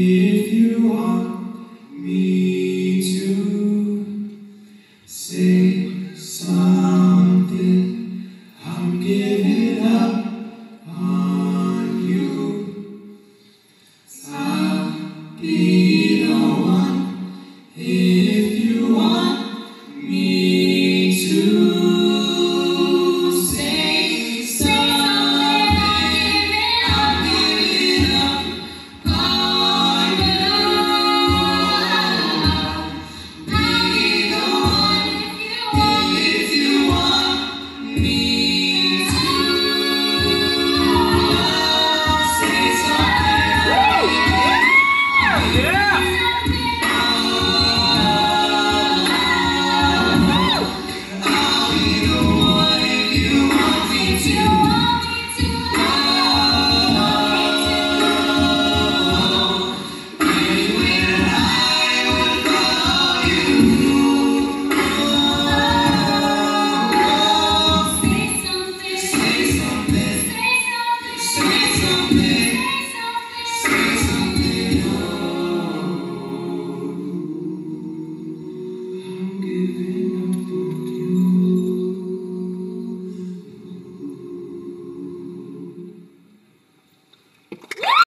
If you are